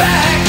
back.